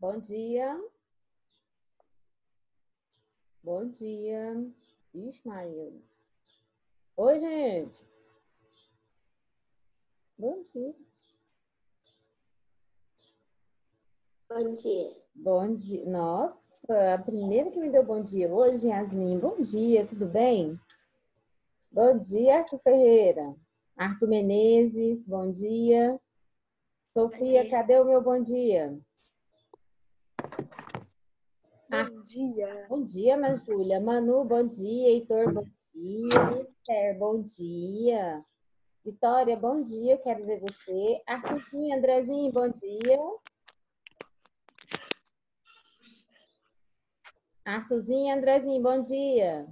Bom dia. Bom dia. Maria. Oi, gente. Bom dia. Bom dia. Bom dia. Nossa, a primeira que me deu bom dia hoje, Yasmin. Bom dia, tudo bem? Bom dia, Arthur Ferreira. Arthur Menezes, bom dia. Sofia, cadê o meu bom dia? Bom dia. Bom dia. Manu, bom dia. Heitor, bom dia. Esther, bom dia. Vitória, bom dia. Quero ver você. Arthurzinho, Andrezinho, bom dia. Arthurzinho, Andrezinho, bom dia.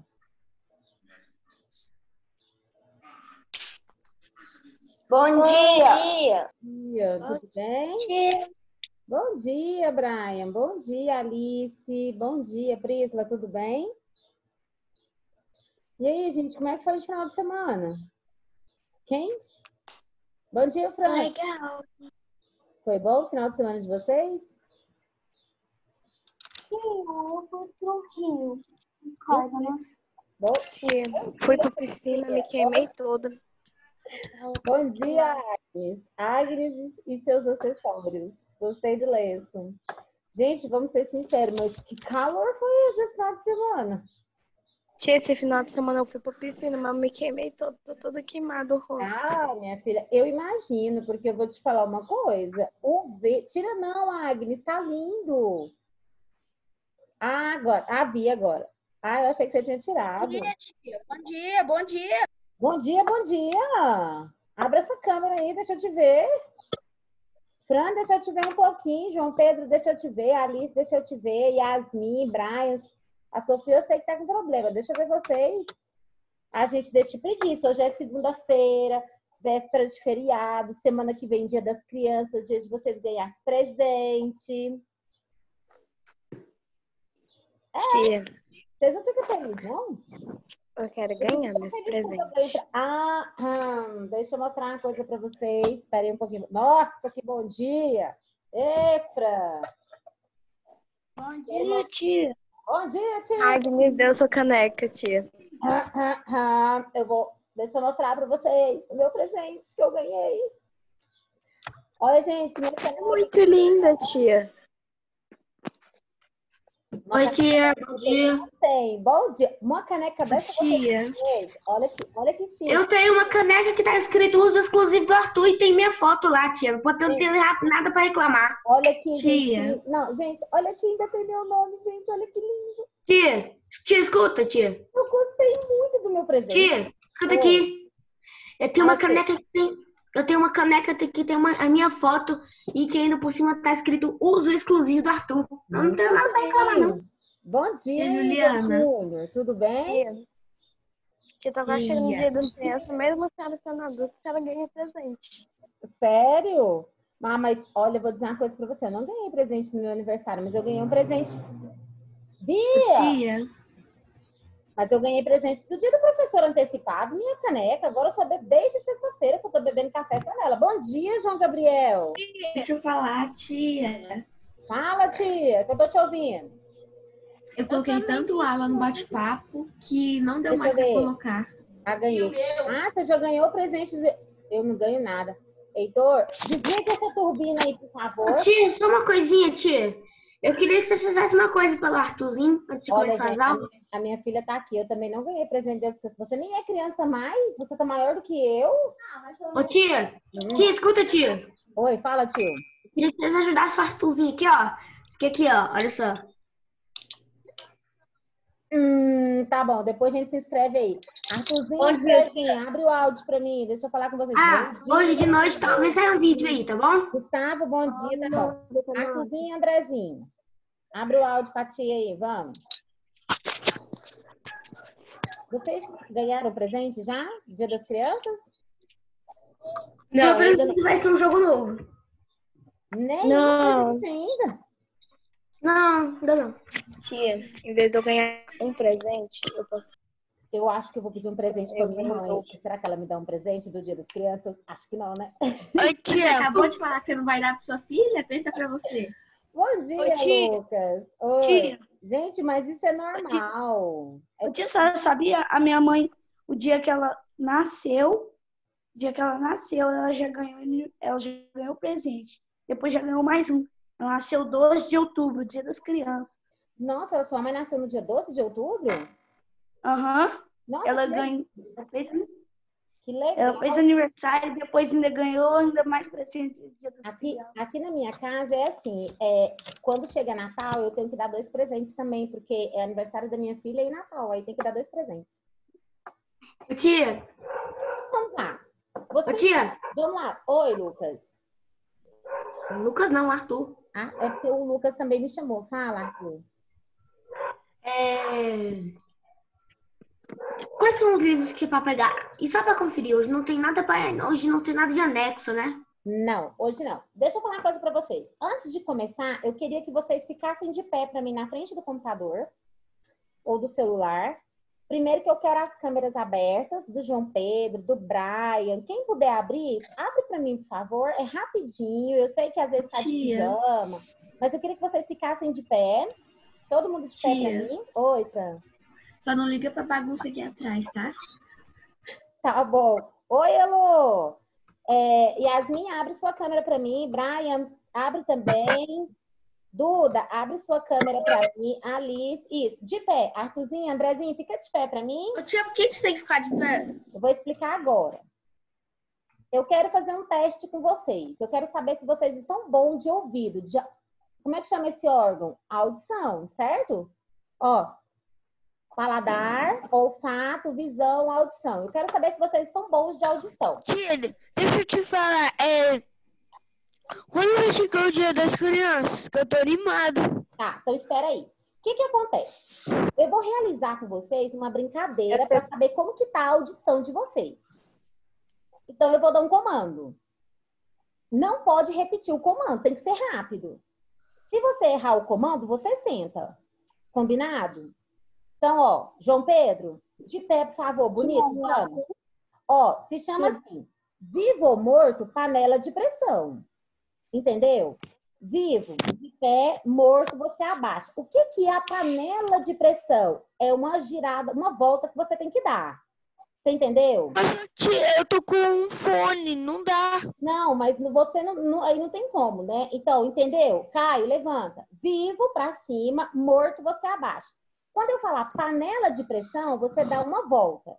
Bom dia. Dia, tudo bem? dia. Bom dia, Brian. Bom dia, Alice. Bom dia, Prisla. Tudo bem? E aí, gente, como é que foi o final de semana? Quente? Bom dia, Fran. Legal. Foi bom o final de semana de vocês? Sim, eu fui pro Rio. Bom, Tia, fui pra piscina, me queimei toda. bom dia, Agnes. Agnes e seus acessórios. Gostei do lenço. Gente, vamos ser sinceros, mas que calor foi esse esse final de semana? Tia, esse final de semana eu fui pra piscina, mas me queimei todo, tô todo queimado o rosto. Ah, minha filha, eu imagino, porque eu vou te falar uma coisa. O V. Tira não, Agnes, tá lindo. Ah, agora. Ah, vi agora. Ah, eu achei que você tinha tirado. Bom dia, bom dia. Bom dia, bom dia. Abre essa câmera aí, deixa eu te ver. Fran, deixa eu te ver um pouquinho. João Pedro, deixa eu te ver. Alice, deixa eu te ver. Yasmin, Brian. A Sofia, eu sei que tá com problema. Deixa eu ver vocês. A gente deixa de preguiça. Hoje é segunda-feira, véspera de feriado. Semana que vem, dia das crianças, dia de vocês ganhar presente. Tia, Vocês não ficam felizes, não? Eu quero ganhar meus presentes. Ah, hum, deixa eu mostrar uma coisa para vocês. Esperem um pouquinho. Nossa, que bom dia! Efra! Bom Tia, tia. Bom dia, tia! Agnes deu sua caneca, tia. Ah, ah, ah. Eu vou. Deixa eu mostrar para vocês o meu presente que eu ganhei. Olha, gente, minha caneca. Muito linda, tia. Oi, tia. Bom que dia. Tem. Bom dia. Uma caneca dessa. Tia, olha que, olha que chique. Eu tenho uma caneca que tá escrito uso exclusivo do Arthur e tem minha foto lá, tia. Eu não tenho nada pra reclamar. Olha aqui, Tia. gente. que- Não, gente, olha aqui, ainda tem meu nome, gente. Olha que lindo. Tia, tia, escuta, tia. Eu gostei muito do meu presente. Tia, escuta Oi. aqui. Eu tenho uma caneca que tem. Eu tenho uma caneca que tem uma, a minha foto e que ainda por cima tá escrito uso exclusivo do Arthur. Eu não tenho nada pra reclamar, não. Bom dia, E Juliana? Júnior. Tudo bem? Tia tava chegando o dia das crianças, mesmo a senhora sendo adulta, a senhora ganha presente. Sério? Ah, mas olha, eu vou dizer uma coisa pra você. Eu não ganhei presente no meu aniversário, mas eu ganhei um presente. Bia! tia, Mas eu ganhei presente do dia do professor antecipado, minha caneca. Agora eu só bebo desde sexta-feira que eu tô bebendo café só nela. Bom dia, João Gabriel. deixa eu falar, tia. Fala, tia, que eu tô te ouvindo. Eu coloquei tanto ala no bate-papo que não deu Deixa mais pra colocar. Ah, ganhei. Ah, você já ganhou o presente. do- Eu não ganho nada. Heitor, desliga essa turbina aí, por favor. Tia, só uma coisinha, tia. Eu queria que você fizesse uma coisa pelo Arthurzinho antes de Olha, começar gente, as a aulas. minha, a minha filha tá aqui. Eu também não ganhei presente das crianças. Você nem é criança mais? Você tá maior do que eu? Ô, tia, Hum. tia, escuta, tia. Oi, fala, tio. Eu queria que vocês ajudassem o Arthurzinho aqui, ó. Porque aqui, ó, olha só. Hum, tá bom. Depois a gente se inscreve aí. Arthurzinho, dia, Andrezinho, abre o áudio pra mim. Deixa eu falar com vocês. Ah, hoje de noite talvez saia um vídeo aí, tá bom? Gustavo, bom dia, tá bom. Arthurzinho, Andrezinho. Abre o áudio pra tia aí, vamos. Vocês ganharam presente já? Dia das crianças? Não, presente vai ser um jogo novo. Nem Não. presente ainda. Não, ainda não. Tia, em vez de eu ganhar um presente, eu posso. Eu acho que eu vou pedir um presente pra Eu minha mãe. Será que ela me dá um presente do Dia das Crianças? Acho que não, né? Você acabou de falar que você não vai dar pra sua filha? Pensa pra você. Bom dia, Oi, tia. Lucas. Oi. Tia, Gente, mas isso é normal. É o tia só sabia, a minha mãe, o dia que ela nasceu, o dia que ela nasceu, ela já ganhou, ela já ganhou presente. Depois já ganhou mais um. Ela nasceu 12 de outubro, dia das crianças. Nossa, sua mãe nasceu no dia 12 de outubro? Aham. Nossa, Ela que, ganhou. Fez, que legal. ela fez aniversário, depois ainda ganhou ainda mais presente dia das Aqui, aqui na minha casa é assim, é, quando chega Natal, eu tenho que dar dois presentes também, porque é aniversário da minha filha e Natal, aí tem que dar dois presentes. Tia, Vamos lá. Você, ô, tia. vamos lá. Oi, Lucas. Lucas não, Arthur. Ah, é porque o Lucas também me chamou. Fala, Arthur. É... Quais são os livros que é pra pegar? E só pra conferir, hoje não tem nada para hoje não tem nada de anexo, né? Não, hoje não. Deixa eu falar uma coisa pra vocês. Antes de começar, eu queria que vocês ficassem de pé pra mim na frente do computador ou do celular. Primeiro que eu quero as câmeras abertas do João Pedro, do Brian. Quem puder abrir, abre pra mim, por favor. É rapidinho. Eu sei que às vezes tá de pijama, mas eu queria que vocês ficassem de pé. Todo mundo de pé Tia. pra mim. Oi, Fran. Só não liga pra bagunça aqui atrás, tá? Tá bom. Oi, Elô. É, Yasmin, abre sua câmera para mim. Brian, abre também. Duda, abre sua câmera para mim. Alice, isso. De pé. Arthurzinho, Andrezinho, fica de pé para mim. Ô, tia, por que a gente tem que ficar de pé? Eu vou explicar agora. Eu quero fazer um teste com vocês. Eu quero saber se vocês estão bons de ouvido. de- Como é que chama esse órgão? Audição, certo? Ó, paladar, olfato, visão, audição. Eu quero saber se vocês estão bons de audição. Tia, deixa eu te falar, é. Quando vai chegar o dia das crianças? Que eu tô animado. Tá, então espera aí. O que que acontece? Eu vou realizar com vocês uma brincadeira para saber como que tá a audição de vocês. Então eu vou dar um comando. Não pode repetir o comando, tem que ser rápido. Se você errar o comando, você senta. Combinado? Então, ó, João Pedro, de pé, por favor, bonito, vamos. Ó, se chama assim: vivo ou morto, panela de pressão. Entendeu? Vivo, de pé, morto, você abaixa. O que, que é a panela de pressão? É uma girada, uma volta que você tem que dar. Você entendeu? Mas, tia, eu tô com um fone, não dá. Não, mas você não, não- aí não tem como, né? Então, entendeu? Caio, levanta. Vivo para cima, morto você abaixa. Quando eu falar panela de pressão, você dá uma volta.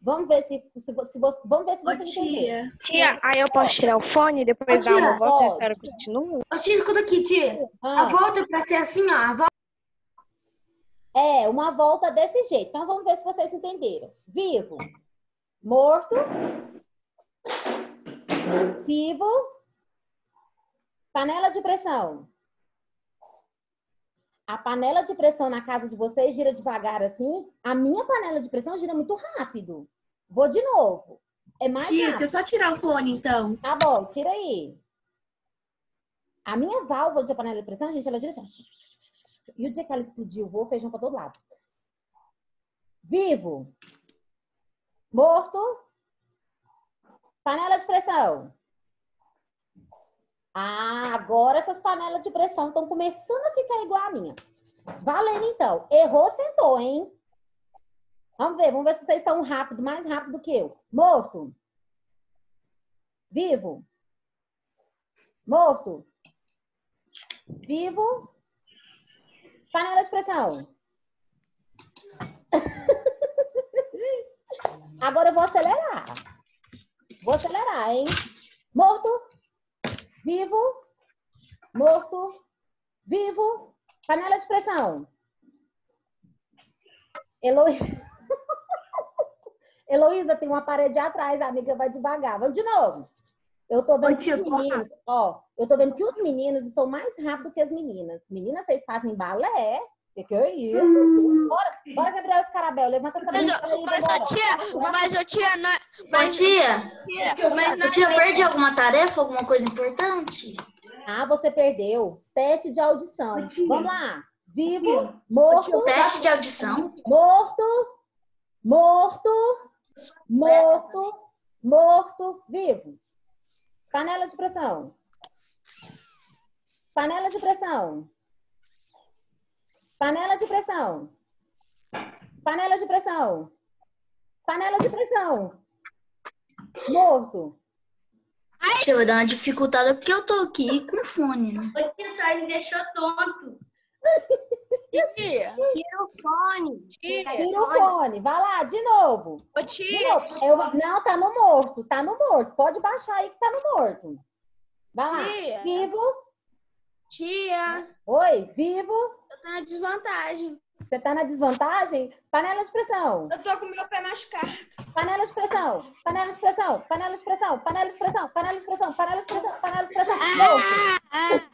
Vamos ver se, se, você- se vamos ver se Ô, você entendeu. tia. Tia, aí eu posso tirar o fone e depois Ô, dar uma tia, volta e a senhora continua? Ô, tia, escuta aqui, tia. A Ah, volta é pra ser assim, ó. A volta é, uma volta desse jeito. Então, vamos ver se vocês entenderam. Vivo, morto, vivo, panela de pressão. A panela de pressão na casa de vocês gira devagar assim. A minha panela de pressão gira muito rápido. Vou de novo. É mais Tia, rápido. deixa eu só tirar o fone, então. Tá bom, tira aí. A minha válvula de panela de pressão, gente, ela gira assim. E o dia que ela explodiu, voou feijão pra todo lado. Vivo. Morto. Panela de pressão. Ah, agora essas panelas de pressão estão começando a ficar igual a minha. Valendo então. Errou, sentou, hein? Vamos ver, vamos ver se vocês estão rápido, mais rápido que eu. Morto. Vivo. Morto. Vivo. Panela de pressão. Agora eu vou acelerar. Vou acelerar, hein? Morto. Vivo. Morto. Vivo. Panela de pressão. Elo... Heloísa, tem uma parede atrás, a amiga vai devagar. Vamos de novo. Eu tô vendo que os meninos, ó, eu tô vendo que os meninos estão mais rápido que as meninas. Meninas, vocês fazem balé? Que que é isso? Bora, bora, Gabriel Escarabel, levanta essa Mas, ô, mas, ô, tia, mas, ô, tia, na, Ô, mas, tia, tia, mas na eu tinha perdi alguma tarefa, alguma coisa importante? Ah, você perdeu. Teste de audição. Vamos lá. Vivo, morto, Teste de audição? morto, morto, morto, morto, vivo. Panela de pressão. Panela de pressão. Panela de pressão. Panela de pressão. Panela de pressão. Morto. Deixa eu dar uma dificultada porque eu tô aqui com fone, né? Tia, só me deixou tonto. Tia, Tira o fone. tia, Tira o fone. Vai lá, de novo. ô tia. Eu- não, tá no morto. Tá no morto. Pode baixar aí que tá no morto. Vai lá. tia, Vivo. tia, Oi, vivo. eu tô na desvantagem. Você tá na desvantagem? Panela de pressão. Eu tô com meu pé machucado. Panela de pressão. Panela de pressão. Panela de pressão. Panela de pressão. Panela de pressão. Panela de pressão. Panela de pressão. Morto.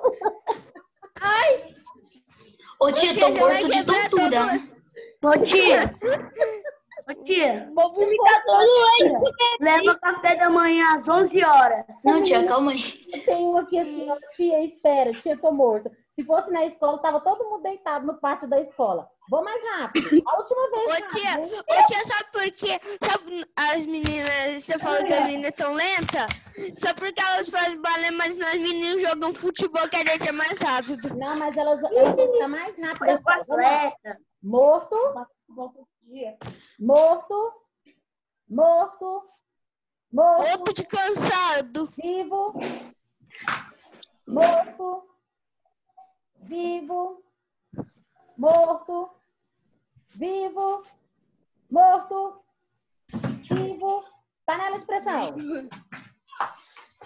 Ô tia, tô morto de tontura. Ô tia. Ô tia. Vou vomitar todo Leva café da manhã às 11 horas. Não, tia, calma aí. Tem um aqui assim, ó. Tia, espera. Tia, tô morto. Se fosse na escola, tava todo mundo deitado no pátio da escola. Vou mais rápido. A última vez. Ô, rápido, tia, hein? Ô tia, sabe por quê? Sabe as meninas, você falou que as meninas tão lentas? Só porque elas fazem balé, mas nós meninos jogam futebol que a gente é mais rápido. Não, mas elas, elas vão ficar mais rápidas. Morto, dia. morto, morto, morto, Outro de cansado. vivo, morto, vivo, morto, vivo, morto, vivo. Panela de pressão.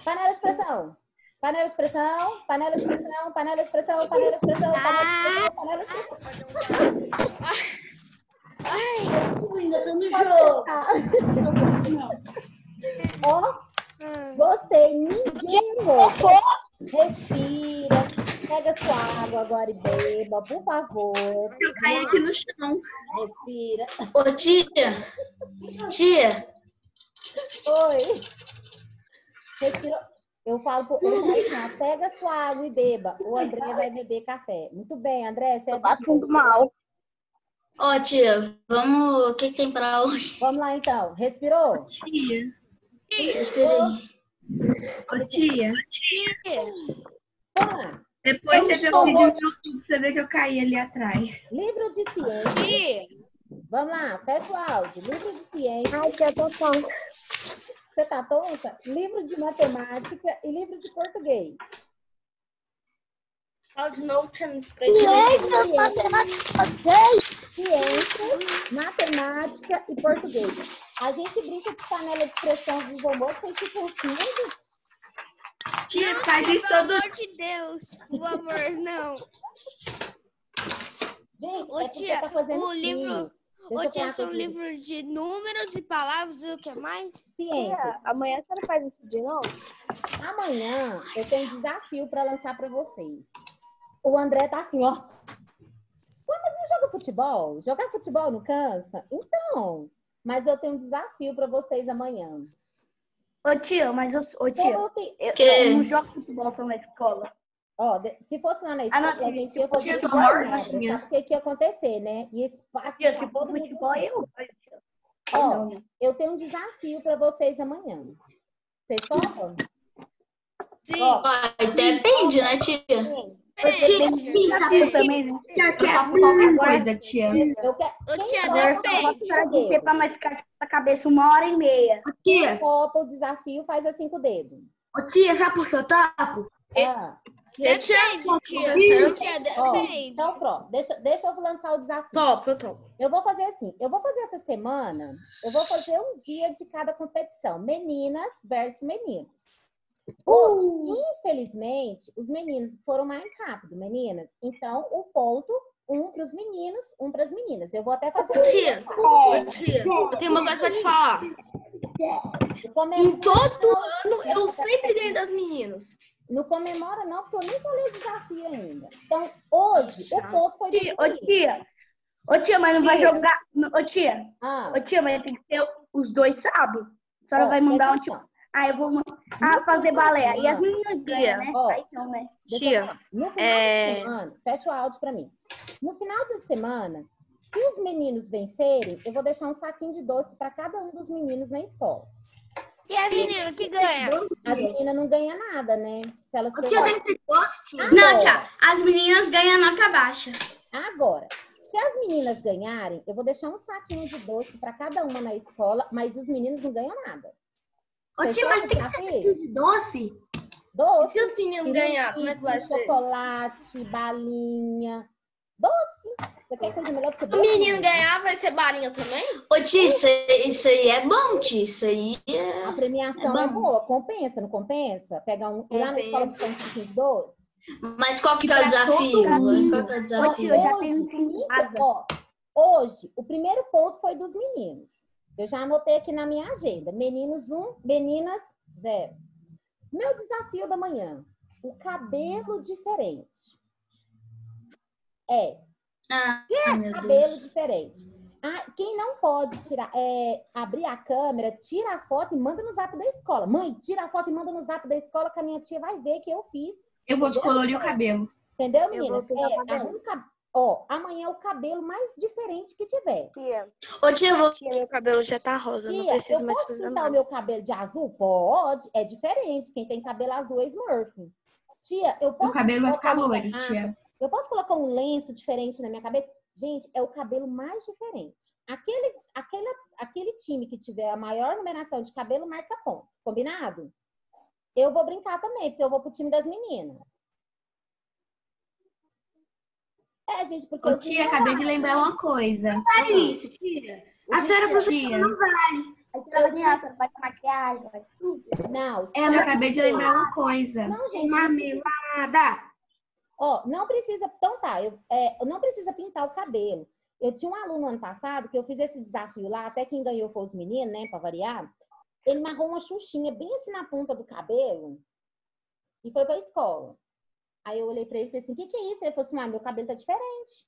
Panela de pressão. Panela de pressão, panela de pressão, panela de pressão, panela de pressão, panela de pressão, panela de pressão. Ainda tô no jogo. Ó, gostei. Ninguém errou. Respira. Pega sua água agora e beba, por favor. Eu caí aqui no chão. Respira. Ô tia, tia, Oi. Respira. Eu falo pro eu falo assim, pega sua água e beba. O André vai beber café. Muito bem, André. Você é da- Passando mal. Ó tia, vamos. O que, que tem pra hoje? Vamos lá então. Respirou? Tia, aí. ô tia. Vamos lá. Depois você vê o vídeo no YouTube, você vê que eu caí ali atrás. Livro de ciência. Tia, Vamos lá, fecha o áudio. Livro de ciência. Ai, tia, tô tonta. Você tá tonta? Livro de matemática e livro de português. fala de novo, tia, não escutei Ciência, matemática e português. A gente brinca de panela de pressão do Vovô, vocês ficam assim, Tia, faz isso Pelo todo amor de Deus, por favor, não. Gente, Ô, é tia, tá fazendo o livro-. Deixa Ô eu tia, são livros de números e palavras e o que mais? Ciência. Amanhã você não faz isso de novo? Amanhã eu tenho um desafio para lançar para vocês. O André tá assim, ó. Ué, mas não joga futebol? Jogar futebol não cansa? Então, mas eu tenho um desafio para vocês amanhã. Ô tia, mas eu, ô tia, eu eu, Que? eu não jogo futebol só na escola. Ó, de- se fosse lá na Ah, não, escola, a gente ia fazer eu. Bárbara. Sabe o que, que ia acontecer, né? Ia patinar Tia, se for todo mundo futebol, chão. eu. Ó, Não, né? eu tenho um desafio para vocês amanhã. Vocês topam? Sim, Ó, Vai, depende, né, tia? Desafio também, né? Eu topo qualquer coisa, tia. eu quero. ô tia, depende. ser pra mais ficar com a cabeça uma hora e meia. Tia, topa o desafio, faz assim com o dedo. ô tia, sabe por que eu topo? Ah, Depende, tia. Tia, depende. então pronto. Deixa, deixa eu lançar o desafio. Top, eu topo. Eu vou fazer assim. Eu vou fazer essa semana. Eu vou fazer um dia de cada competição. Meninas versus meninos. Hoje, infelizmente, os meninos foram mais rápido, meninas. Então, o ponto, um para os meninos, um para as meninas. Eu vou até fazer. Tia, ô, tia, eu tenho uma coisa pra te falar. Em todo ano, eu sempre ganho das meninas. não comemora, não, porque eu nem falei o desafio ainda. Então, hoje, o ponto foi Tia, ô tia. Ô tia, mas não vai jogar. Ô tia, Ah, ô tia, mas tem que ser os dois sábados. A senhora ó, vai mandar um tipo. Ah, eu vou ah, fazer balé. Aí as meninas ganham, né? Ó, Aí não, né? Tia, falar. No final é- da semana, fecha o áudio pra mim. No final da semana, se os meninos vencerem, eu vou deixar um saquinho de doce para cada um dos meninos na escola. E a menina que ganha? As meninas não ganham nada, né? Se elas tia, pegarem- tem que ter doce, Não, tia, as meninas ganham nota baixa. Agora, se as meninas ganharem, eu vou deixar um saquinho de doce para cada uma na escola, mas os meninos não ganham nada. Ô, tia, mas tem que ser de doce? Doce, Se os meninos ganhar, como é que vai ser? chocolate, balinha, doce. Você quer coisa melhor que O doce? menino ganhar vai ser balinha também? Ô, tia, isso, aí- isso aí é bom, tia. Isso aí é... A premiação É é, boa, compensa, não compensa? Pegar um. ir Lá na escola Compensa. um pouquinho de doce? Mas qual que é o desafio? Qual que é o desafio? Hoje, casa. ó, hoje, o primeiro ponto foi dos meninos. Eu já anotei aqui na minha agenda. Meninos um, meninas zero. Meu desafio da manhã. O cabelo diferente. É, Ah, meu cabelo Deus. diferente. Ah, quem não pode tirar, é, abrir a câmera, tira a foto e manda no zap da escola. Mãe, tira a foto e manda no zap da escola que a minha tia vai ver que eu fiz. Eu vou descolorir o cabelo. Entendeu, Eu meninas? É, cabelo. arruma o cab- Ó, amanhã é o cabelo mais diferente que tiver. Tia, Ô, tia, eu vou... tia, meu cabelo já tá rosa, não Tia, preciso eu mais posso fazer pintar o meu cabelo de azul? Pode, é diferente. Quem tem cabelo azul é Smurf. Tia, eu posso Meu cabelo vai colocar ficar loiro, tia. Eu posso colocar um lenço diferente na minha cabeça? Gente, é o cabelo mais diferente. Aquele, aquele, aquele time que tiver a maior numeração de cabelo marca ponto. Combinado? Eu vou brincar também, porque eu vou pro time das meninas. É, gente, porque Ô, tia, acabei de lembrar uma coisa. Vale isso, tia. A senhora Tia, não vale. Você vai ter maquiagem, vai tudo. Não, tia, acabei de lembrar uma coisa. não, gente, Marmelada. Ó, não precisa. Então tá, eu, é, não precisa pintar o cabelo. Eu tinha um aluno ano passado que eu fiz esse desafio lá, até quem ganhou foi os meninos, né, pra variar. Ele marrou uma xuxinha bem assim na ponta do cabelo e foi pra escola. Aí eu olhei pra ele e falei assim: o que, que é isso? Ele falou assim: ah, meu cabelo tá diferente.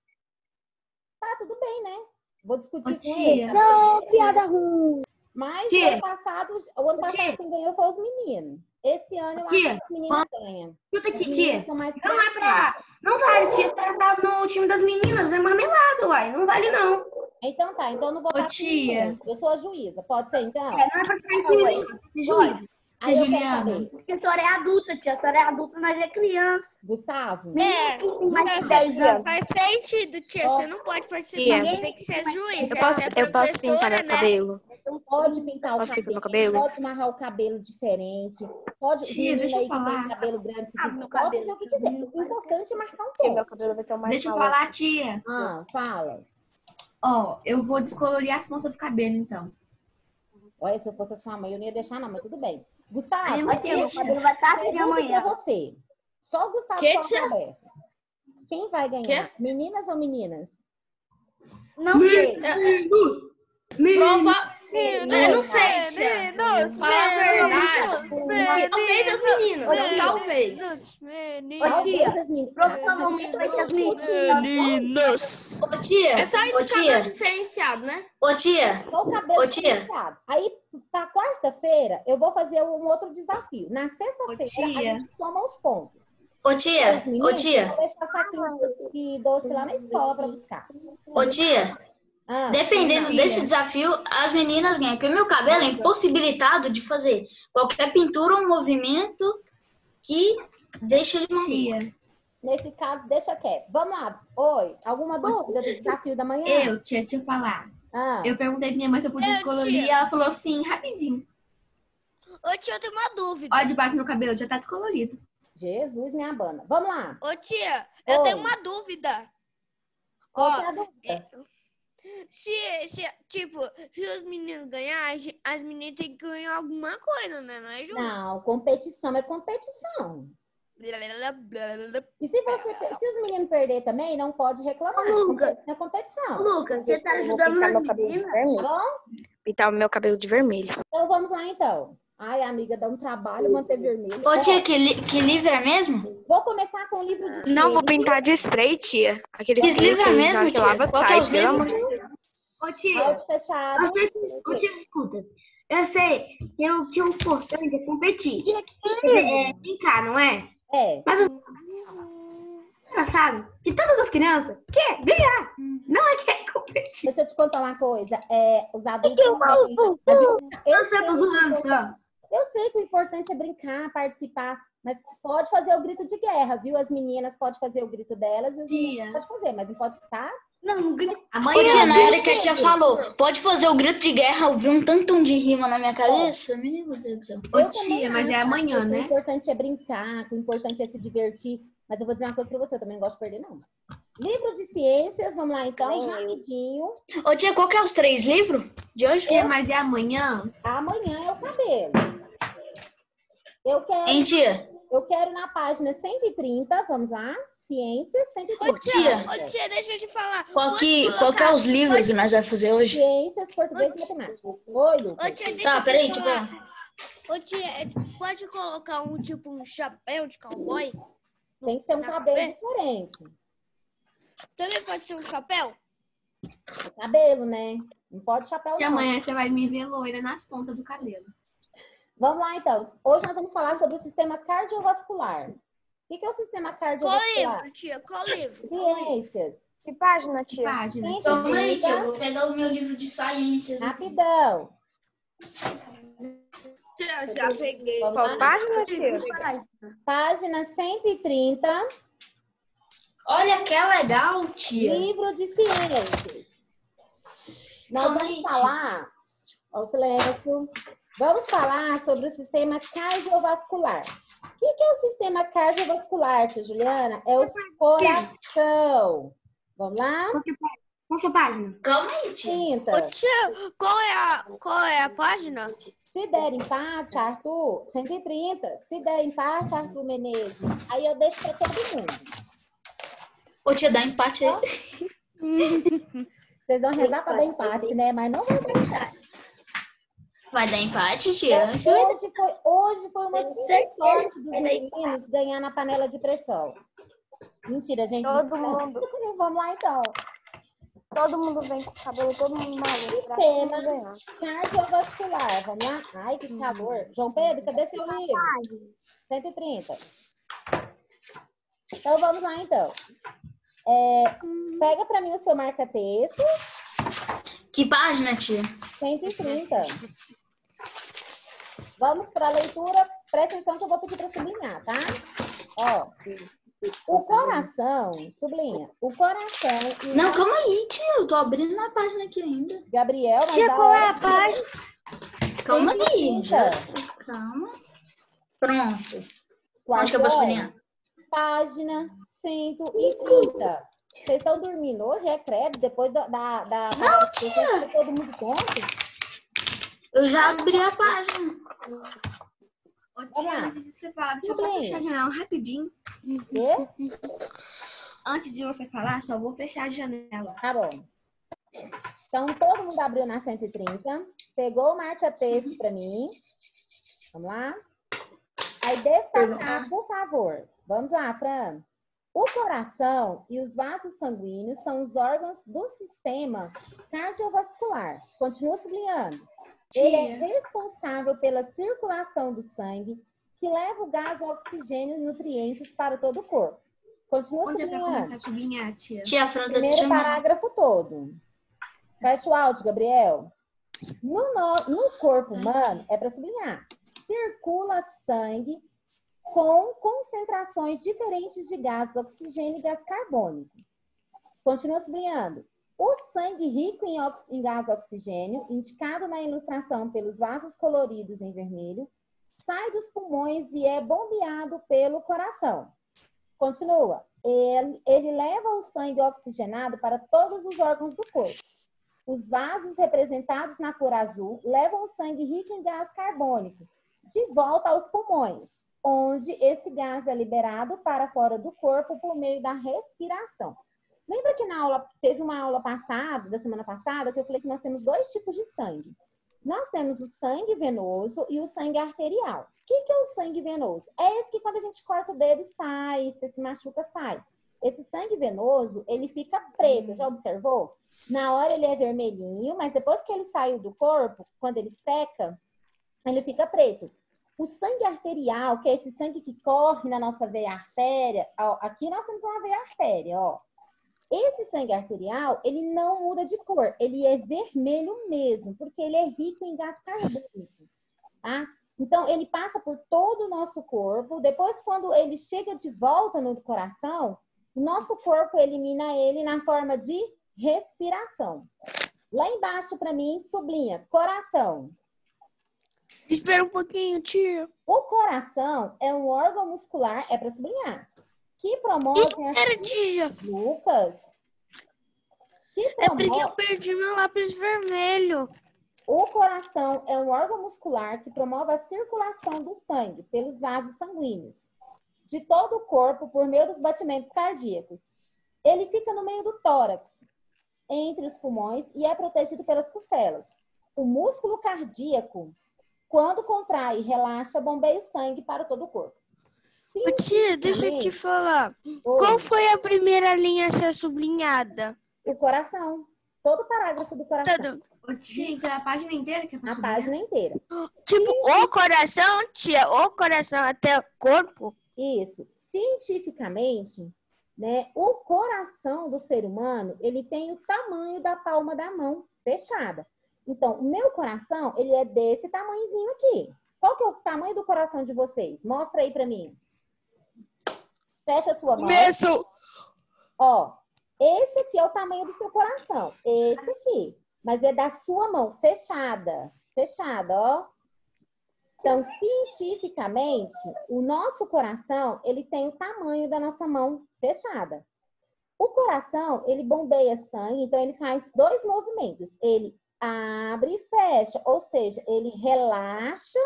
Tá, tudo bem, né? Vou discutir Ô, com tia. ele. Não, piada ruim. Mas Tia. ano passado, o ano passado Tia. quem ganhou foi os meninos. Esse ano eu Tia. acho que os meninos ganham. Escuta aqui, tia. Não é pra... Não vale, tia. Senhora tá no time das meninas. É marmelada, uai. Não vale, não. Então tá, então eu não vou Ô, tia. Eu sou a juíza, pode ser então? É, não é pra ficar em time nenhum. Aí Tia quero Juliana. saber, Porque a senhora é adulta, tia. A senhora é adulta, nós é criança. Gustavo, É, tem mais de Não, 10 anos? faz sentido, tia. Você não pode participar, Tia. você tem que ser juiz. Eu posso, é eu posso pintar professora, meu né? cabelo? pode pintar o Posso pintar cabelo, meu cabelo? pode amarrar o cabelo diferente, pode Tia, deixa eu aí falar. cabelo grande, se Ah, quiser, meu pode cabelo. fazer o que quiser. O importante é marcar um Porque meu cabelo vai ser o mais Deixa eu falar, tia. Ah, fala. Ó, eu vou descolorir as pontas do cabelo, então. Olha, se eu fosse a sua mãe, eu não ia deixar não, mas tudo bem. Gustavo, Ai, eu cabelo vai estar assim pergunta amanhã. pra você. Só o Gustavo Que que. Quem vai ganhar? Meninas ou meninas? Não sei. Meninos. Meninos. Prova... Eu não sei, tia. Meninos, Fala a verdade. meninos, Talvez as meninas, talvez. meninos, Ô, tia, meninas. Provavelmente vai ser as meninas. meninos. Ô, tia. É só ir de cabelo diferenciado, né? Ô, tia. Só o cabelo Ô, tia. diferenciado. Aí, pra quarta-feira, eu vou fazer um outro desafio. Na sexta-feira, a gente soma os pontos. Ô, tia. Ô, tia. vou deixar saquinho de- doce lá na escola pra buscar. Ô, tia. Ah, Dependendo Tia. desse desafio, as meninas ganham. Porque meu cabelo é impossibilitado de fazer qualquer pintura ou movimento que deixa ele. Tia, nesse caso, deixa quieto. Vamos lá. Oi, alguma dúvida do desafio da manhã? eu, tia, deixa eu falar. Ah, Eu perguntei pra minha mãe se eu podia Eu, descolorir tia. e ela falou sim, rapidinho. Ô, tia, eu tenho uma dúvida. Ó, debaixo do meu cabelo já tá descolorido. Jesus, minha bana. Vamos lá. Ô, tia, eu Oi. tenho uma dúvida. Qual Ó, é a dúvida? Se, se, tipo, se os meninos ganharem, as meninas têm que ganhar alguma coisa, né? Não é justo? Não, competição é competição. E se, você, se os meninos perder também, não pode reclamar. Lucas. Competição é competição. Lucas, você tá Vou ajudando. Tá bom? Pintar o meu cabelo de vermelho. Então vamos lá então. Ai, amiga, dá um trabalho manter vermelho. Ô, tia, que, li- que livro é mesmo? Vou começar com o livro de Não, vou pintar de spray, tia. Aquele Esse spray livro é que mesmo, que tia? lava Qual que é sai, livros? amor de Deus. Ô, tia. Áudio fechado. Eu sei que- Ô, tia, escuta. Eu sei que o que o importante é competir. É brincar, não é? É. Mas o ela sabe que todas as crianças querem ganhar. Não é quer competir. Deixa eu te contar uma coisa. É, os adultos. Eu eu sei, tô sei zoando que- só. Eu sei que o importante é brincar, participar, mas pode fazer o grito de guerra, viu? As meninas podem fazer o grito delas e os meninos Tia. podem fazer, mas não pode ficar. Não, grita. Ô, Amanhã. tia, na hora que a tia falou, pode fazer o grito de guerra, eu vi um tantão de rima na minha cabeça. Meu Deus do céu. Ô, Eu tia, mas é amanhã, que O né? importante é brincar, o importante é se divertir. Mas eu vou dizer uma coisa pra você, eu também não gosto de perder, não. Livro de ciências, vamos lá então, rapidinho. Ô, tia, qual que é os três livros de hoje? Tia, mas é amanhã? Amanhã é o cabelo. Eu quero, Hein, tia? eu quero na página 130, vamos lá, ciências, 130. Ô, tia, ô, tia, deixa eu te falar. Qual que, colocar- qual que é os livros que nós vamos fazer hoje? Ciências, português e matemática. Oi, Lucas. Ô, tia, deixa Tá, eu te peraí, ver. Ô, tia, é, pode colocar um tipo um chapéu de cowboy? Tem que ser um cabelo ver? diferente. Também pode ser um chapéu? Cabelo, né? Não pode chapéu, Que não. amanhã você vai me ver loira nas pontas do cabelo. Vamos lá, então. Hoje nós vamos falar sobre o sistema cardiovascular. O que que é o sistema Qual cardiovascular? livro, tia? Qual livro? Ciências. Que página, Que tia? página? Ciências Calma aí, tia, eu vou pegar o meu livro de ciências. Rapidão. Já, já peguei. Vamos Qual lá? página, tia? Página 130, Olha que legal, tia. livro de ciências. Nós Calma vamos aí, falar, ó, o silêncio, vamos falar sobre o sistema cardiovascular. O que que é o sistema cardiovascular, tia Juliana? É o coração. Vamos lá? Qual que é a qual que é a página? Calma aí, tia. Ô, 30. tia, qual é a, qual é a página? Se der empate, Arthur, 130. Se der empate, Arthur Menezes, aí eu deixo para todo mundo. Ô, tia, dá empate aí. Vocês vão rezar para dar empate, né? Mas não dar empate. Vai dar empate, tia? Hoje foi, hoje foi uma sorte dos meninos ganhar na panela de pressão. Mentira, gente. Todo mundo. Vamos lá, então. Todo mundo vem com o cabelo, todo mundo maluco. Sistema cardiovascular. Vamos lá? Ai, que calor. João Pedro, cadê seu livro? 130. Então, vamos lá, então. É, pega para mim o seu marca-texto. Que página, tia? 130. Vamos para a leitura. Presta atenção que eu vou pedir para sublinhar, tá? Ó. O coração, sublinha. O coração. Não, calma aí, tia. Eu tô abrindo na página aqui ainda. Gabriel, mas Tia, qual é a página? Calma aí. 130. Já. Calma. Pronto. Onde que eu posso sublinhar? Página 130. Vocês estão dormindo hoje? É credo? Depois da. da, da Não, tia! Todo mundo conta? Eu já abri a página. Ô, tia, lá. antes de você falar, deixa eu só fechar a janela rapidinho. Quê? Antes de você falar, só vou fechar a janela. Tá bom. Então, todo mundo abriu na 130. Pegou o marca-texto para mim. Vamos lá? Aí, destacar, por favor. Vamos lá, Fran. O coração e os vasos sanguíneos são os órgãos do sistema cardiovascular. Continua sublinhando. Ele é responsável pela circulação do sangue, que leva o gás, o oxigênio e nutrientes para todo o corpo. Continua Onde é sublinhando. começar a sublinhar, tia? Tia, Fran te Primeiro parágrafo todo. Fecha o áudio, Gabriel. No, no- no corpo humano, é para sublinhar, circula sangue com concentrações diferentes de gás oxigênio e gás carbônico. Continua sublinhando. O sangue rico em, em gás oxigênio, indicado na ilustração pelos vasos coloridos em vermelho, sai dos pulmões e é bombeado pelo coração. Continua. Ele, ele leva o sangue oxigenado para todos os órgãos do corpo. Os vasos representados na cor azul levam o sangue rico em gás carbônico de volta aos pulmões, onde esse gás é liberado para fora do corpo por meio da respiração. Lembra que na aula teve uma aula passada, da semana passada, que eu falei que nós temos dois tipos de sangue. Nós temos o sangue venoso e o sangue arterial. O que, que é o sangue venoso? É esse que quando a gente corta o dedo sai, se se machuca, sai. Esse sangue venoso, ele fica preto, já observou? Na hora ele é vermelhinho, mas depois que ele saiu do corpo, quando ele seca, ele fica preto. O sangue arterial, que é esse sangue que corre na nossa veia artéria, ó, aqui nós temos uma veia artéria, ó. Esse sangue arterial, ele não muda de cor, ele é vermelho mesmo, porque ele é rico em gás carbônico, tá? Então, ele passa por todo o nosso corpo. Depois, quando ele chega de volta no coração, o nosso corpo elimina ele na forma de respiração. Lá embaixo, para mim, sublinha coração. Espera um pouquinho, tia. O coração é um órgão muscular, é para sublinhar, que promove a Espera, tia. Lucas. Que É porque promove... eu perdi meu lápis vermelho. O coração é um órgão muscular que promove a circulação do sangue pelos vasos sanguíneos de todo o corpo por meio dos batimentos cardíacos. Ele fica no meio do tórax, entre os pulmões e é protegido pelas costelas. O músculo cardíaco, quando contrai e relaxa, bombeia o sangue para todo o corpo. Ô, tia, deixa eu te falar. Oi. Qual foi a primeira linha a ser sublinhada? O coração. Todo o parágrafo do coração. Tá, Ô, tia, então é a página inteira que é A página inteira. Tipo, o coração, tia, o coração até o corpo? Isso. Cientificamente, né, o coração do ser humano, ele tem o tamanho da palma da mão fechada. Então, o meu coração, ele é desse tamanhozinho aqui. Qual que é o tamanho do coração de vocês? Mostra aí pra mim. Fecha a sua mão. Mesmo. Ó, esse aqui é o tamanho do seu coração. Esse aqui. Mas é da sua mão, fechada. Fechada, ó. Então, cientificamente, o nosso coração, ele tem o tamanho da nossa mão fechada. O coração, ele bombeia sangue, então ele faz dois movimentos. Ele abre e fecha, ou seja, ele relaxa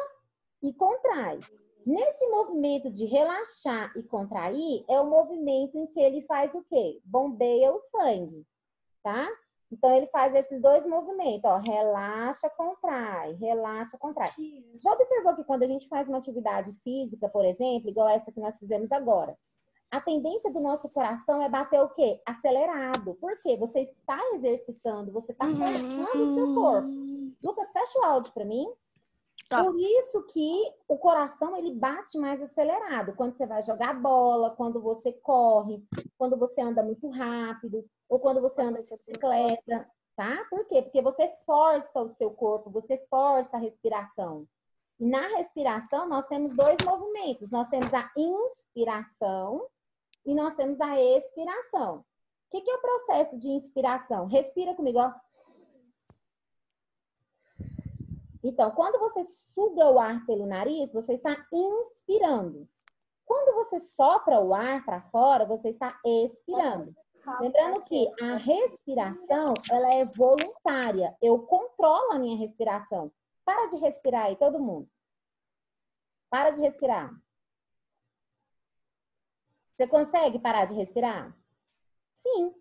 e contrai. Nesse movimento de relaxar e contrair, é o movimento em que ele faz o quê? Bombeia o sangue, tá? Então, ele faz esses dois movimentos, ó. Relaxa, contrai, relaxa, contrai. Já observou que quando a gente faz uma atividade física, por exemplo, igual essa que nós fizemos agora, a tendência do nosso coração é bater o quê? Acelerado. Por quê? Você está exercitando, você está forçando o seu corpo. Lucas, fecha o áudio para mim. Tá. Por isso que o coração ele bate mais acelerado quando você vai jogar bola, quando você corre, quando você anda muito rápido ou quando você anda de bicicleta, tá? Por quê? Porque você força o seu corpo, você força a respiração. E na respiração nós temos dois movimentos. Nós temos a inspiração e nós temos a expiração. O que, que é o processo de inspiração? Respira comigo, ó. Então, quando você suga o ar pelo nariz, você está inspirando. Quando você sopra o ar para fora, você está expirando. Lembrando que a respiração, ela é voluntária. Eu controlo a minha respiração. Para de respirar aí, todo mundo. Para de respirar. Você consegue parar de respirar? Sim.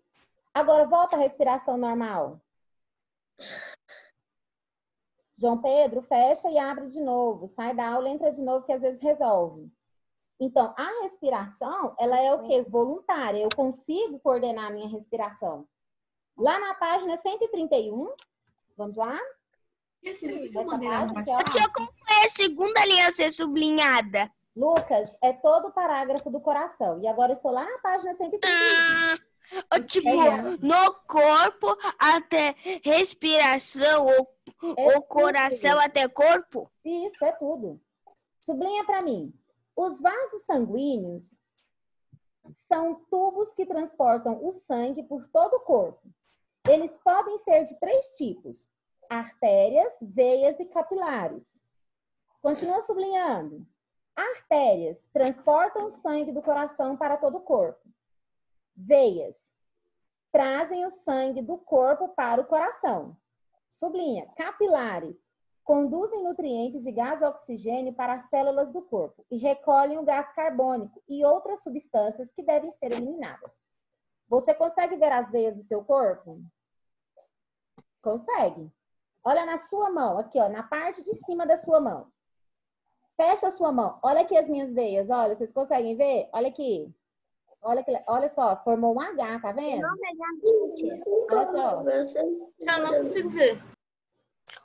Agora volta à respiração normal. João Pedro, fecha e abre de novo. Sai da aula, entra de novo, que às vezes resolve. Então, a respiração, ela é o quê? Voluntária. Eu consigo coordenar a minha respiração. Lá na página 131, vamos lá? Aqui Essa eu página aqui, ó. bate-papo. Tia, qual foi a segunda linha a ser sublinhada? Lucas, é todo o parágrafo do coração. E agora eu estou lá na página 131. Ah, tipo, no corpo até respiração ou, É ou coração até corpo? Isso, é tudo. Sublinha para mim. Os vasos sanguíneos são tubos que transportam o sangue por todo o corpo. Eles podem ser de três tipos: artérias, veias e capilares. Continua sublinhando. Artérias transportam o sangue do coração para todo o corpo. Veias trazem o sangue do corpo para o coração. Sublinha. Capilares conduzem nutrientes e gás oxigênio para as células do corpo e recolhem o gás carbônico e outras substâncias que devem ser eliminadas. Você consegue ver as veias do seu corpo? Consegue. Olha na sua mão, aqui, ó, na parte de cima da sua mão. Fecha a sua mão. Olha aqui as minhas veias, olha, vocês conseguem ver? Olha aqui. Olha, que, olha só, formou um H, tá vendo? Olha só. Eu não consigo ver.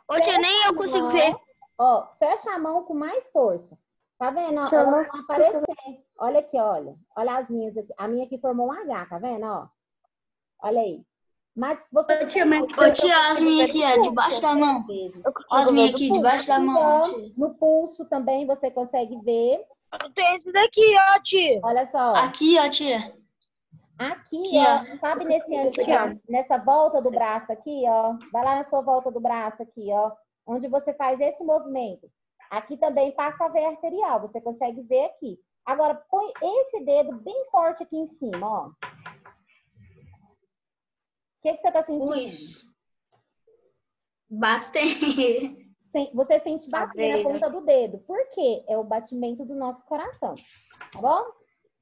Ô, tia, nem eu consigo ver. Ó, fecha a mão com mais força. Tá vendo? ó? Elas vão aparecer. Olha aqui, olha. Olha as minhas aqui. A minha aqui formou um H, tá vendo? Ó. Olha aí. Mas se você. Ô, tia, mas- Ô, tia, as minhas aqui, ó, debaixo da mão. As minhas aqui, debaixo da mão, no pulso também você consegue ver. Tem esse daqui, ó, tia. Olha só. Aqui, ó, tia. Aqui, Aqui, ó, sabe nesse antebraço, nessa volta do braço aqui, ó, vai lá na sua volta do braço aqui, ó, onde você faz esse movimento. Aqui também passa a veia arterial, você consegue ver aqui. Agora, põe esse dedo bem forte aqui em cima, ó. O que, que você tá sentindo? Ui. Bater. Você sente bater na ponta do dedo. Por quê? É o batimento do nosso coração. Tá bom?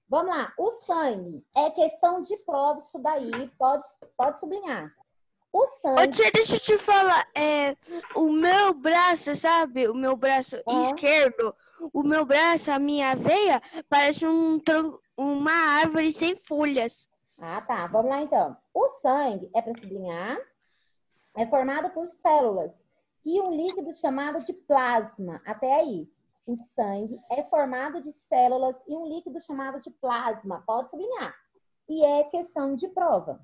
Vamos lá. O sangue é questão de prova, isso daí. Pode, pode sublinhar. O Ô, sangue. tia, deixa eu te falar. É, o meu braço, sabe? O meu braço Ah. esquerdo. O meu braço, a minha veia, parece um uma árvore sem folhas. Ah, tá. Vamos lá então. O sangue é para sublinhar. É formado por células e um líquido chamado de plasma. Até aí. O sangue é formado de células e um líquido chamado de plasma. Pode sublinhar. E é questão de prova.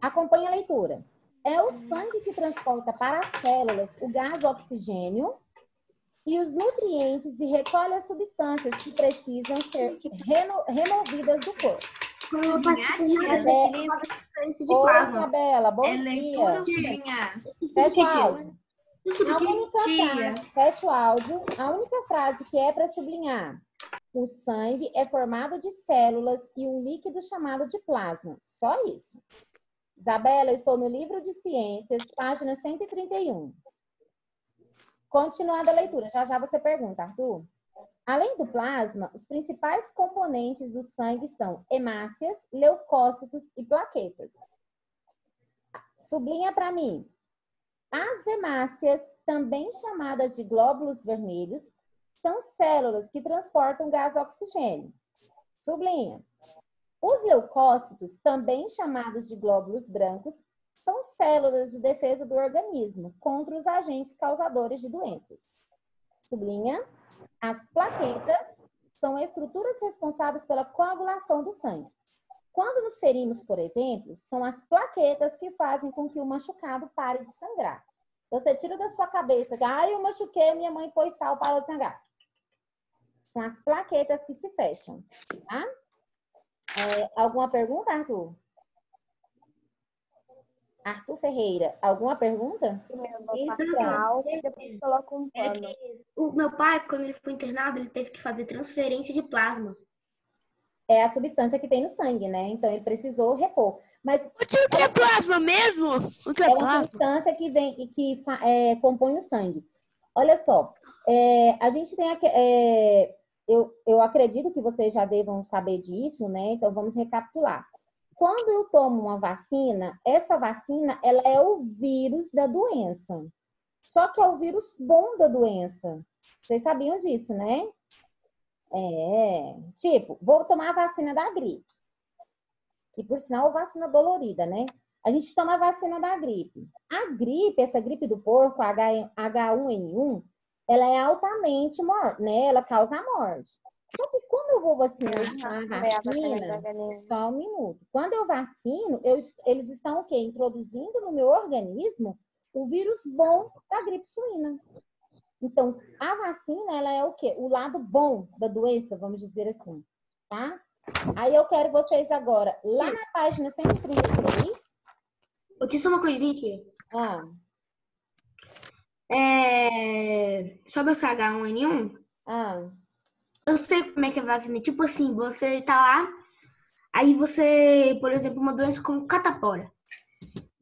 Acompanhe a leitura. É o sangue que transporta para as células o gás oxigênio e os nutrientes e recolhe as substâncias que precisam ser reno- removidas do corpo. É- Oi. Isabela, bom É dia. sublinhar? Fecha o áudio. A única tia. frase, fecha o áudio. A única frase que é para sublinhar. O sangue é formado de células e um líquido chamado de plasma. Só isso. Isabela, eu estou no livro de ciências, página 131. Continuando a leitura, já já você pergunta, Arthur. Além do plasma, os principais componentes do sangue são hemácias, leucócitos e plaquetas. Sublinha para mim. As hemácias, também chamadas de glóbulos vermelhos, são células que transportam gás oxigênio. Sublinha. Os leucócitos, também chamados de glóbulos brancos, são células de defesa do organismo contra os agentes causadores de doenças. Sublinha. As plaquetas são estruturas responsáveis pela coagulação do sangue. Quando nos ferimos, por exemplo, são as plaquetas que fazem com que o machucado pare de sangrar. Você tira da sua cabeça que, ah, eu machuquei, minha mãe pôs sal, parou de sangrar. São as plaquetas que se fecham, tá? É, alguma pergunta, Arthur? Arthur Ferreira, alguma pergunta? Isso, e depois coloca um É pano. o meu pai, quando ele foi internado, ele teve que fazer transferência de plasma. É a substância que tem no sangue, né? Então ele precisou repor. Mas o que é plasma mesmo? O que é é uma plasma? substância que vem e que é, compõe o sangue. Olha só, é, a gente tem aqui, é, eu, eu acredito que vocês já devam saber disso, né? Então vamos recapitular. Quando eu tomo uma vacina, essa vacina ela é o vírus da doença. Só que é o vírus bom da doença. Vocês sabiam disso, né? É, tipo, vou tomar a vacina da gripe. Que por sinal é vacina dolorida, né? A gente toma a vacina da gripe. A gripe, essa gripe do porco, a H- H1N1, ela é altamente morte, né? Ela causa a morte. Só que quando eu vou vacinar a vacina só um minuto. Quando eu vacino, eu es- eles estão o quê? Introduzindo no meu organismo o vírus bom da gripe suína. Então, a vacina, ela é o quê? O lado bom da doença, vamos dizer assim, tá? Aí eu quero vocês agora, lá na página 133, Eu disse uma coisinha, tia. ah, É... Sobre essa H1N1, ah, eu sei como é que é a vacina. Tipo assim, você tá lá, aí você, por exemplo, uma doença como catapora.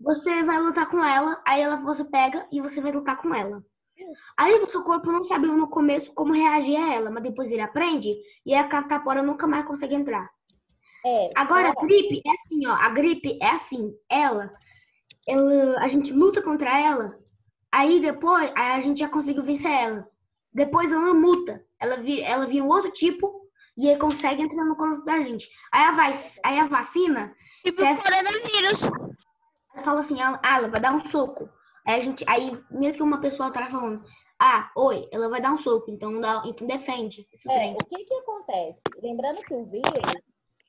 Você vai lutar com ela, aí ela você pega e você vai lutar com ela. Aí o seu corpo não sabe no começo como reagir a ela, mas depois ele aprende e a catapora nunca mais consegue entrar. é, Agora, a só- gripe é assim, ó. A gripe é assim. Ela, ela, a gente luta contra ela, aí depois aí a gente já conseguiu vencer ela. Depois ela muta. Ela vira, ela vira um outro tipo e aí consegue entrar no corpo da gente. Aí a, vac- aí a vacina Tipo Certo. coronavírus. ela fala assim, ela, ah, ela vai dar um soco. Aí a gente, aí meio que uma pessoa tá falando, ah, oi, ela vai dar um soco, então, dá, então defende. É, o que que acontece? Lembrando que o vírus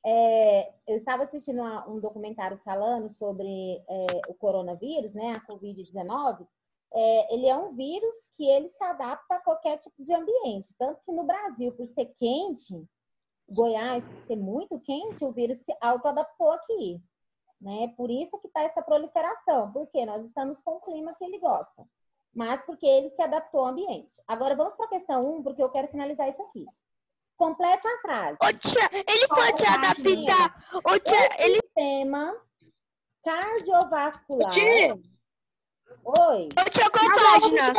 é, eu estava assistindo a- um documentário falando sobre é, o coronavírus, né, a Covid-19. É, ele é um vírus que ele se adapta a qualquer tipo de ambiente. Tanto que no Brasil, por ser quente, Goiás, por ser muito quente, o vírus se autoadaptou aqui. Né? Por isso que está essa proliferação, porque nós estamos com o clima que ele gosta. Mas porque ele se adaptou ao ambiente. Agora vamos para a questão 1, porque eu quero finalizar isso aqui. Complete a frase. Ô, tia, ele Qual pode página? adaptar. Ô, tia, ele. Sistema cardiovascular. Tia. Oi. Ô, tia, qual página?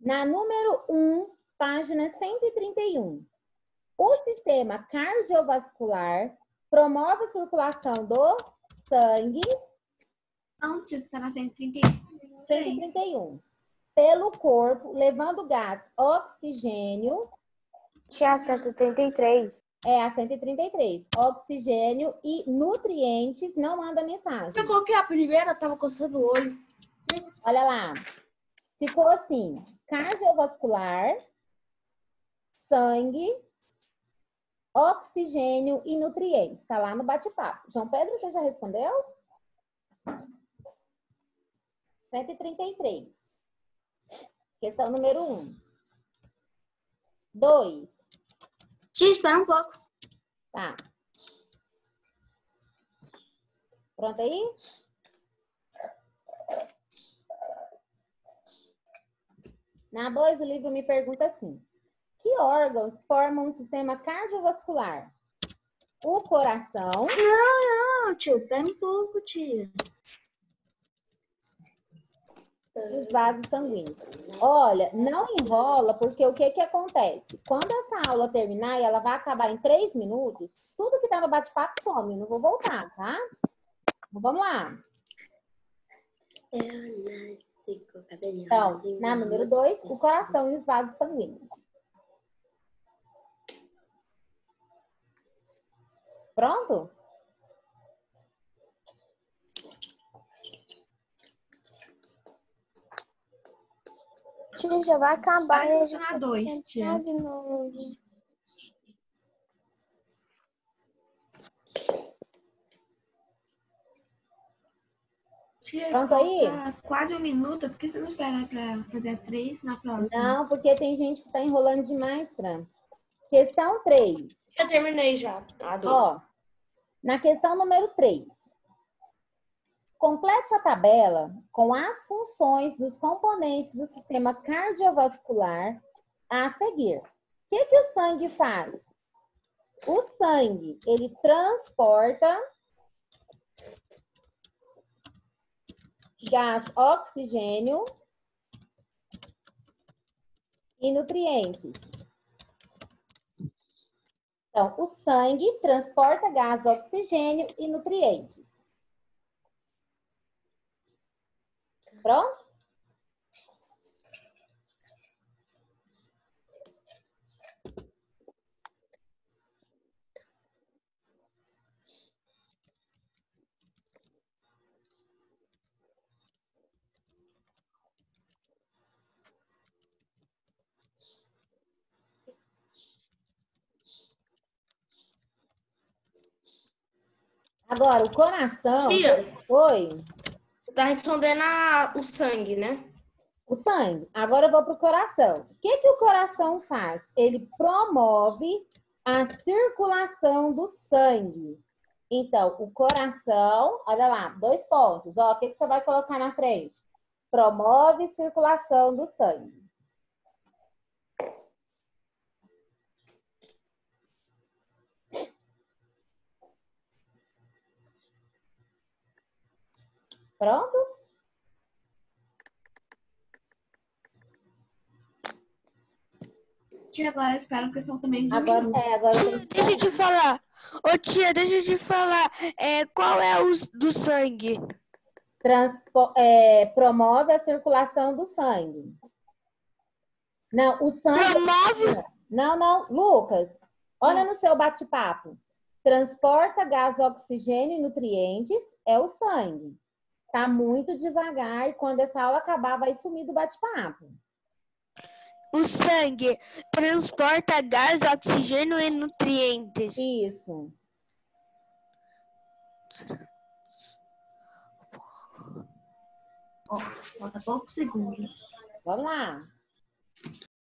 Na número 1, página 131. O sistema cardiovascular promove a circulação do sangue, Não, tia, você tá na 131. 131, pelo corpo, levando gás oxigênio, Tinha 133. É a 133, oxigênio e nutrientes, não manda mensagem. Eu coloquei a primeira, tava coçando o olho. Olha lá. Ficou assim: cardiovascular, sangue, oxigênio e nutrientes. Está lá no bate-papo. João Pedro, você já respondeu? 133. Questão número 1. 2. Tia, espera um pouco. Tá. Pronto aí? Na 2, o livro me pergunta assim: Que órgãos formam o sistema cardiovascular? O coração, Não, tio, espera um pouco, tia. Os vasos sanguíneos. Olha, não enrola, porque o que que acontece? Quando essa aula terminar e ela vai acabar em três minutos, tudo que tá no bate-papo some, não vou voltar, tá? Vamos lá. Então, na número dois, o coração e os vasos sanguíneos. Pronto? Tia, já vai acabar. Vai e a continuar gente dois, tia. tentar de novo. Tia, Pronto aí? quase um minuto. Por que você não espera pra fazer a três na próxima? Não, porque tem gente que tá enrolando demais, Fran. Questão 3. Eu terminei já. A dois. Ó, na questão número 3. Complete a tabela com as funções dos componentes do sistema cardiovascular a seguir. O que, que o sangue faz? O sangue, ele transporta gás oxigênio e nutrientes. Então, o sangue transporta gás, oxigênio e nutrientes. Pronto? Agora, o coração. Tia. Oi. Tá respondendo a, o sangue, né? O sangue. Agora eu vou para o coração. O que, que o coração faz? Ele promove a circulação do sangue. Então, o coração, olha lá, dois pontos. Ó, o que, que você vai colocar na frente? Promove circulação do sangue. Pronto? Tia, agora espera porque falta menos um Agora, é, agora eu tenho que- Deixa eu te falar. Ô, tia, deixa eu te falar. É, qual é o do sangue? transpo- é, promove a circulação do sangue. Não, o sangue. Promove? Não, não, Lucas, olha no seu bate-papo. Transporta gás, oxigênio e nutrientes é o sangue tá muito devagar e quando essa aula acabar vai sumir do bate-papo. O sangue transporta gás, oxigênio e nutrientes. Isso. Falta poucos segundos. Vamos lá.